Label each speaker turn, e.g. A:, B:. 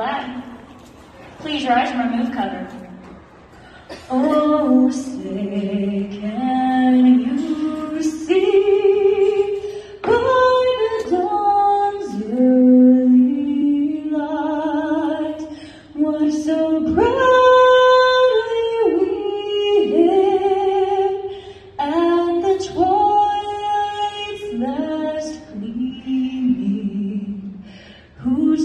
A: flag. Please rise and remove cover.
B: Oh, say, can you see by the dawn's early light what so proudly